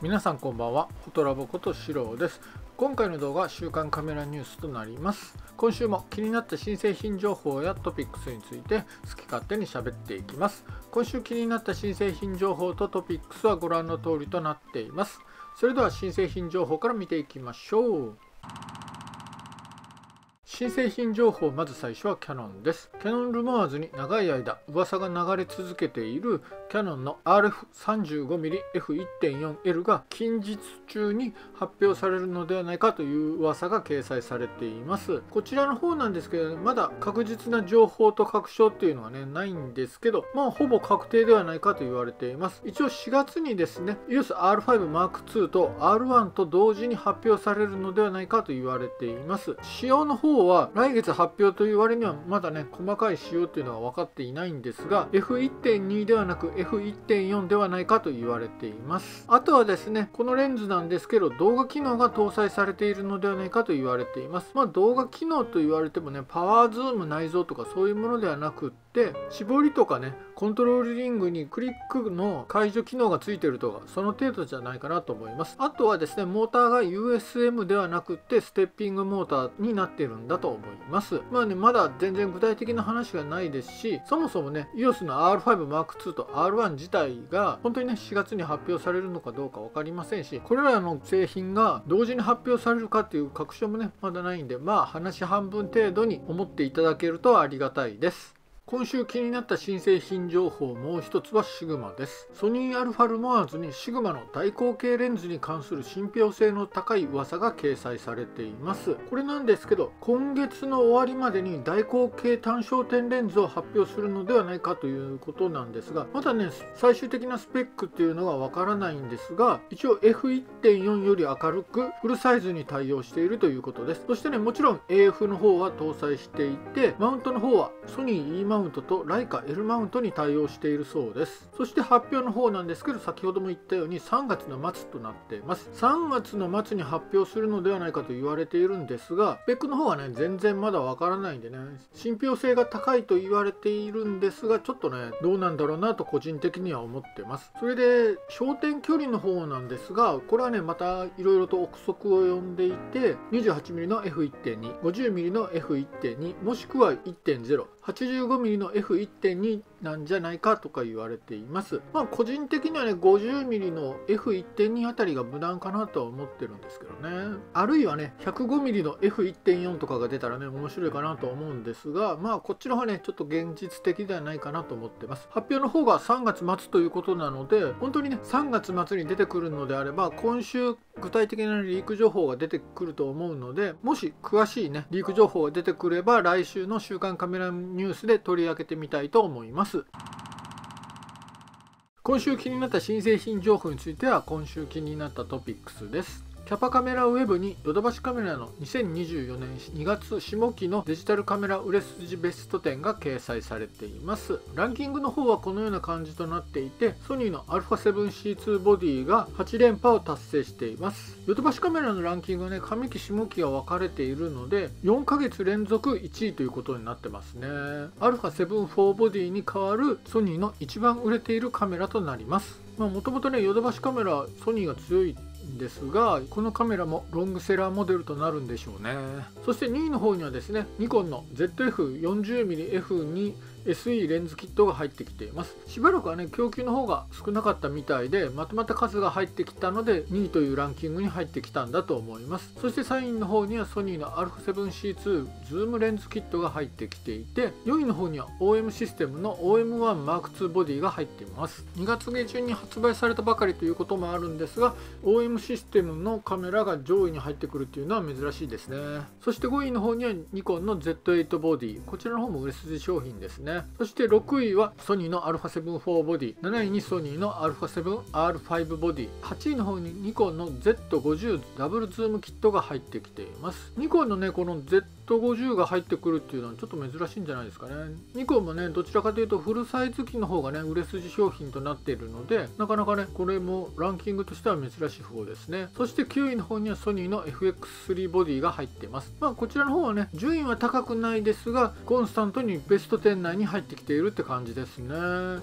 皆さんこんばんは。フォトラボことシロです。今回の動画は週刊カメラニュースとなります。今週も気になった新製品情報やトピックスについて好き勝手に喋っていきます。今週気になった新製品情報とトピックスはご覧の通りとなっています。それでは新製品情報から見ていきましょう。新製品情報まず最初はキヤノンです。キヤノンルモアーズに長い間噂が流れ続けているキヤノンの RF35mmF1.4L が近日中に発表されるのではないかという噂が掲載されています。こちらの方なんですけどまだ確実な情報と確証っていうのはねないんですけどまあほぼ確定ではないかと言われています。一応4月にですね EOSR5M2 と R1 と同時に発表されるのではないかと言われています。仕様の方は来月発表という割にはまだね細かい仕様っていうのは分かっていないんですが F1.2 ではなく F1.4 ではないかと言われています。あとはですねこのレンズなんですけど動画機能が搭載されているのではないかと言われています。まあ動画機能と言われてもねパワーズーム内蔵とかそういうものではなくってで絞りとかねコントロールリングにクリックの解除機能がついてるとかその程度じゃないかなと思います。あとはですねモーターが USM ではなくってステッピングモーターになってるんだと思います。まあねまだ全然具体的な話がないですしそもそもね EOS の R5M2 と R1 自体が本当にね4月に発表されるのかどうか分かりませんしこれらの製品が同時に発表されるかっていう確証もねまだないんでまあ話半分程度に思っていただけるとありがたいです。今週気になった新製品情報もう一つはシグマです。ソニーアルファルモアーズにシグマの大口径レンズに関する信憑性の高い噂が掲載されています。これなんですけど今月の終わりまでに大口径単焦点レンズを発表するのではないかということなんですがまだね最終的なスペックっていうのはわからないんですが一応 F1.4 より明るくフルサイズに対応しているということです。そしてねもちろん AF の方は搭載していてマウントの方はソニー E マウントマウントとライカ L マウントに対応しているそうです。そして発表の方なんですけど先ほども言ったように3月の末となっています。3月の末に発表するのではないかと言われているんですがスペックの方はね全然まだわからないんでね信憑性が高いと言われているんですがちょっとねどうなんだろうなと個人的には思ってます。それで焦点距離の方なんですがこれはねまたいろいろと憶測を呼んでいて 28mm の F1.2 50mm の F1.2 もしくは1.08の F1.2 なんじゃないかとか言われています。まあ個人的にはね 50mm の F1.2 あたりが無難かなとは思ってるんですけどね。あるいはね 105mm の F1.4 とかが出たらね面白いかなと思うんですがまあこっちの方はねちょっと現実的ではないかなと思ってます。発表の方が3月末ということなので本当にね3月末に出てくるのであれば今週具体的なリーク情報が出てくると思うのでもし詳しいねリーク情報が出てくれば来週の週刊カメラニュースで取りり上げてみたいと思います。今週気になった新製品情報については今週気になったトピックスです。キャパカメラウェブにヨドバシカメラの2024年2月下期のデジタルカメラ売れ筋ベスト10が掲載されています。ランキングの方はこのような感じとなっていてソニーの α7C2 ボディが8連覇を達成しています。ヨドバシカメラのランキングはね上期下期が分かれているので4ヶ月連続1位ということになってますね。α7-4 ボディに代わるソニーの一番売れているカメラとなります。もともとねヨドバシカメラソニーが強いですがこのカメラもロングセラーモデルとなるんでしょうね。そして2位の方にはですねニコンの ZF40mmF2 SE レンズキットが入ってきています。しばらくはね供給の方が少なかったみたいでまとまった数が入ってきたので2位というランキングに入ってきたんだと思います。そして3位の方にはソニーの α7C2 ズームレンズキットが入ってきていて4位の方には OM システムの OM1M2 ボディが入っています。2月下旬に発売されたばかりということもあるんですが OM システムのカメラが上位に入ってくるっていうのは珍しいですね。そして5位の方にはニコンの Z8 ボディ。こちらの方も売れ筋商品ですね。そして6位はソニーの α7-4 ボディ。7位にソニーの α7R5 ボディ。8位の方にニコンの Z50 ダブルズームキットが入ってきています。ニコンのねこの Z Z50 が入ってくるっていうのはちょっと珍しいんじゃないですかね。ニコンもねどちらかというとフルサイズ機の方がね売れ筋商品となっているのでなかなかねこれもランキングとしては珍しい方ですね。そして9位の方にはソニーの FX3 ボディが入っていますまあこちらの方はね順位は高くないですがコンスタントにベスト10内に入ってきているって感じですね。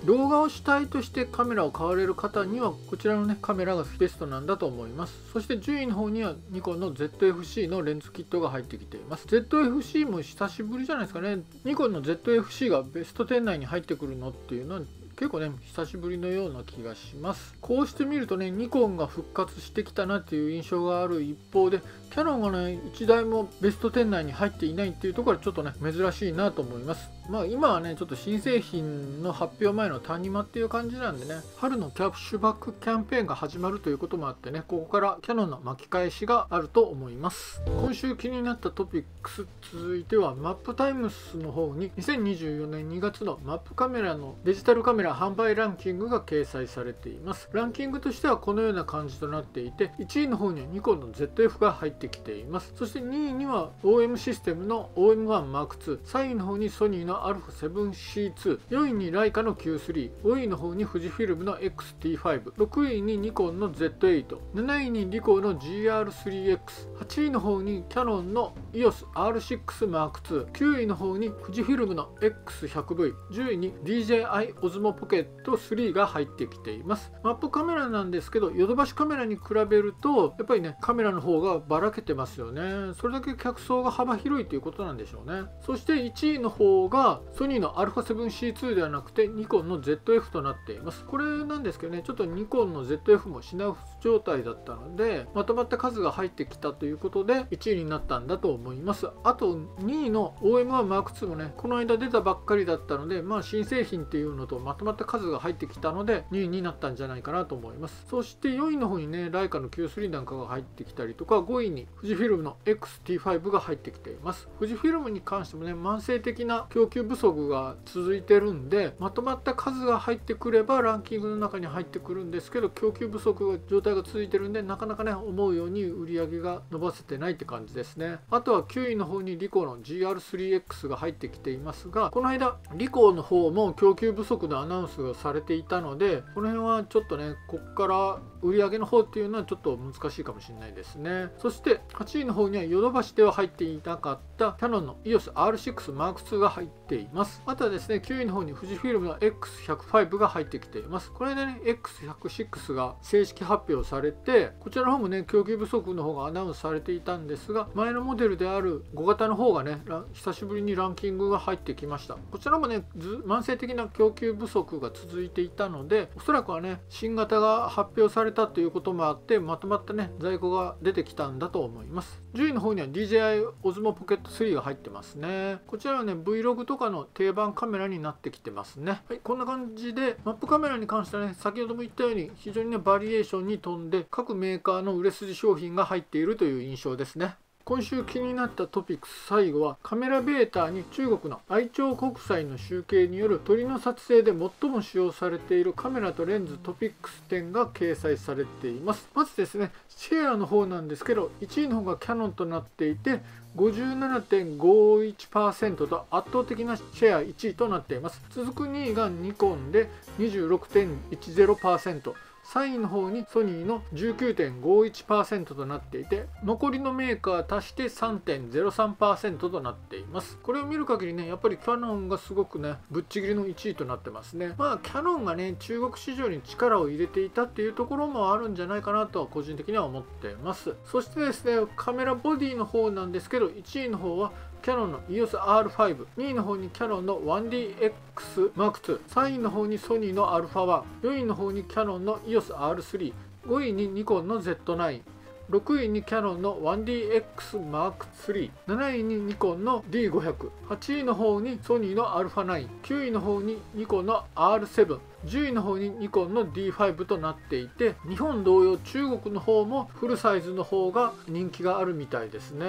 動画を主体としてカメラを買われる方にはこちらのねカメラがベストなんだと思います。そして10位の方にはニコンの ZFC のレンズキットが入ってきています。ZFC fc も久しぶりじゃないですかね。ニコンの ZFC がベスト10内に入ってくるのっていうのは結構ね久しぶりのような気がします。こうして見るとねニコンが復活してきたなっていう印象がある一方でキャノンがね1台もベスト10内に入っていないっていうところはちょっとね珍しいなと思います。まあ今はねちょっと新製品の発表前の谷間っていう感じなんでね春のキャッシュバックキャンペーンが始まるということもあってねここからキャノンの巻き返しがあると思います。今週気になったトピックス続いてはマップタイムスの方に2024年2月のマップカメラのデジタルカメラ販売ランキングが掲載されています。ランキングとしてはこのような感じとなっていて1位の方にはニコンの ZF が入ってきています。そして2位には OM システムの OM1M2 3位の方にソニーの α7C2 4位にライカの Q3 5位の方に富士フィルムの XT56 位にニコンの Z87 位にリコーの GR3X8 位の方にキャノンの EOSR6M2 9位の方に富士フィルムの X100V 10位に DJI Osmo Pocket 3が入ってきています。マップカメラなんですけどヨドバシカメラに比べるとやっぱりねカメラの方がばらけてますよね。それだけ客層が幅広いということなんでしょうね。そして1位の方がソニーの α7C2 ではなくてニコンの ZF となっています。これなんですけどねちょっとニコンの ZF も品薄状態だったのでまとまった数が入ってきたということで1位になったんだと思います。あと2位の OM1M2 もねこの間出たばっかりだったのでまあ新製品っていうのとまとまった数が入ってきたので2位になったんじゃないかなと思います。そして4位の方にねライカの Q3 なんかが入ってきたりとか5位にに富士フィルムの XT5 が入ってきています。富士フィルムに関してもね慢性的な供給不足が続いてるんでまとまった数が入ってくればランキングの中に入ってくるんですけど供給不足が状態が続いてるんでなかなかね思うように売り上げが伸ばせてないって感じですね。あとは9位の方にリコの GR3X が入ってきていますがこの間リコの方も供給不足のアナウンスがされていたのでこの辺はちょっとねこっから売り上げの方っていうのはちょっと難しいかもしれないですね。そしてして8位の方にはヨドバシでは入っていなかったキャノンの EOSR6M2 が入っています。あとはですね9位の方に富士フィルムの X105 が入ってきています。これでね X106 が正式発表されてこちらの方もね供給不足の方がアナウンスされていたんですが前のモデルである5型の方がね久しぶりにランキングが入ってきました。こちらもね慢性的な供給不足が続いていたのでおそらくはね新型が発表されたということもあってまとまったね在庫が出てきたんだとと思います。10位の方には DJI Osmo Pocket 3が入ってますね。こちらはね Vlog とかの定番カメラになってきてますね。はいこんな感じでマップカメラに関してはね先ほども言ったように非常にねバリエーションに富んで各メーカーの売れ筋商品が入っているという印象ですね。今週気になったトピックス最後はカメラベーターに中国の愛鳥国際の集計による鳥の撮影で最も使用されているカメラとレンズトピックス10が掲載されています。まずですねシェアの方なんですけど1位の方がキャノンとなっていて57.51%と圧倒的なシェア1位となっています。続く2位がニコンで26.10% 3位の方にソニーの19.51%となっていて残りのメーカー足して3.03%となっています。これを見る限りねやっぱりキヤノンがすごくねぶっちぎりの1位となってますね。まあキヤノンがね中国市場に力を入れていたっていうところもあるんじゃないかなとは個人的には思ってます。そしてですねカメラボディの方なんですけど1位の方はキャノンの EOS-R5、2位の方にキャノンの 1DX-M2、3位の方にソニーの α1、4位の方にキャノンの EOS-R3、5位にニコンの Z9、6位にキャノンの 1DX-M3、7位にニコンの D500、8位の方にソニーの α9、9位の方にニコンの R7、10位の方にニコンの D5 となっていて日本同様中国の方もフルサイズの方が人気があるみたいですね。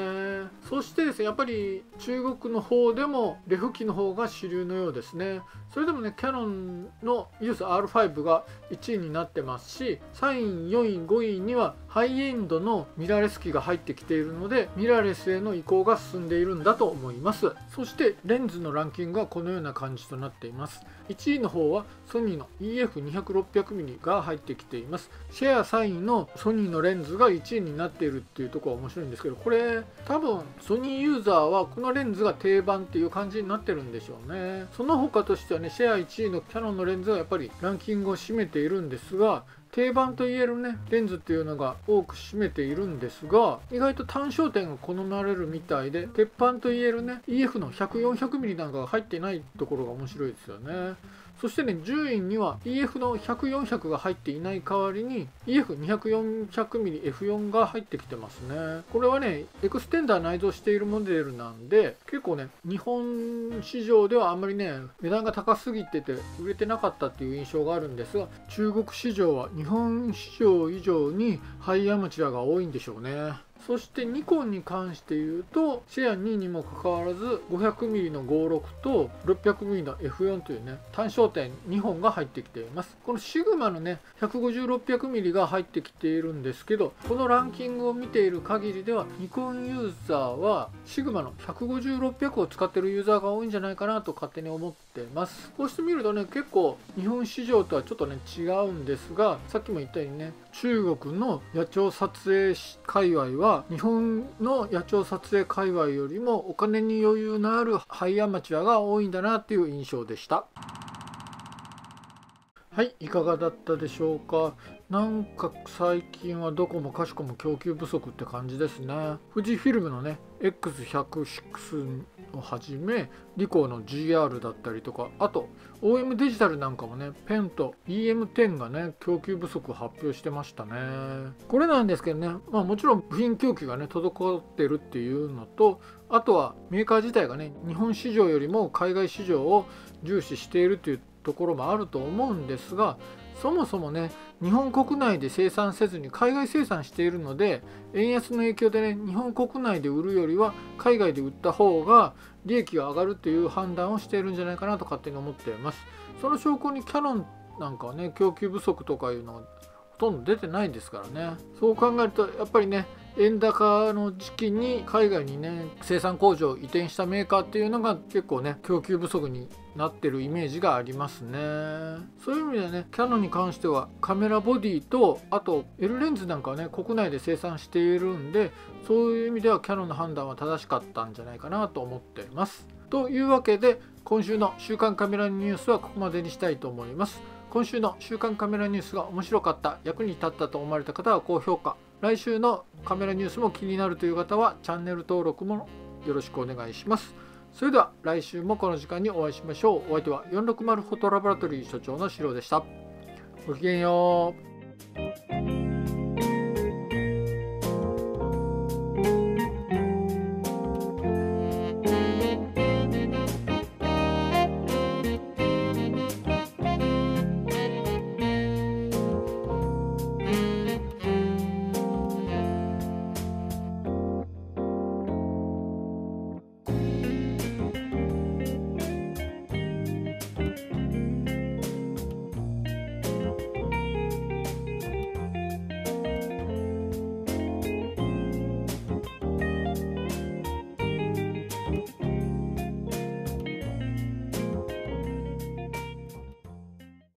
そしてですねやっぱり中国の方でもレフ機の方が主流のようですね。それでもねキャノンの EOS R5 が1位になってますし3位4位5位にはハイエンドのミラーレス機が入ってきているのでミラーレスへの移行が進んでいるんだと思います。そしてレンズのランキングはこのような感じとなっています。1位の方はソニーの EF200600mm が入ってきています。シェア3位のソニーのレンズが1位になっているっていうとこは面白いんですけどこれ多分ソニーユーザーはこのレンズが定番っていう感じになってるんでしょうね。その他としてはねシェア1位のキヤノンのレンズがやっぱりランキングを占めているんですが定番といえるねレンズっていうのが多く占めているんですが意外と単焦点が好まれるみたいで鉄板といえるね EF の 100400mm なんかが入ってないところが面白いですよね。そしてね10位には EF の100400が入っていない代わりに EF200400mmF4 が入ってきてますね。これはねエクステンダー内蔵しているモデルなんで結構ね日本市場ではあんまりね値段が高すぎてて売れてなかったっていう印象があるんですが中国市場は日本市場以上にハイアマチュアが多いんでしょうね。そしてニコンに関して言うとシェア2にもかかわらず 500mm の56と 600mm の F4 というね単焦点2本が入ってきています。このシグマのね 150600mm が入ってきているんですけどこのランキングを見ている限りではニコンユーザーはシグマの150600を使ってるユーザーが多いんじゃないかなと勝手に思ってます。こうして見るとね結構日本市場とはちょっとね違うんですがさっきも言ったようにね中国の野鳥撮影界隈は日本の野鳥撮影界隈よりもお金に余裕のあるハイアマチュアが多いんだなっていう印象でした。はいいかがだったでしょうか？なんか最近はどこもかしこも供給不足って感じですね。富士フィルムのね X106 をはじめリコーの GR だったりとかあと OM デジタルなんかもねペンと EM10 がね供給不足を発表してましたね。これなんですけどねまあもちろん部品供給がね滞ってるっていうのとあとはメーカー自体がね日本市場よりも海外市場を重視しているというところもあると思うんですがそもそもね日本国内で生産せずに海外生産しているので円安の影響でね日本国内で売るよりは海外で売った方が利益が上がるという判断をしているんじゃないかなと勝手に思っています。その証拠にキャノンなんかはね供給不足とかいうのはほとんど出てないですからね。そう考えるとやっぱりね円高の時期に海外にね生産工場を移転したメーカーっていうのが結構ね供給不足になってるイメージがありますね。そういう意味でねキャノンに関してはカメラボディとあと L レンズなんかはね国内で生産しているんでそういう意味ではキャノンの判断は正しかったんじゃないかなと思っています。というわけで今週の週刊カメラニュースはここまでにしたいと思います。今週の週刊カメラニュースが面白かった役に立ったと思われた方は高評価来週のカメラニュースも気になるという方はチャンネル登録もよろしくお願いします。それでは来週もこの時間にお会いしましょう。お相手は460フォトラボラトリー所長のシロでした。ごきげんよう。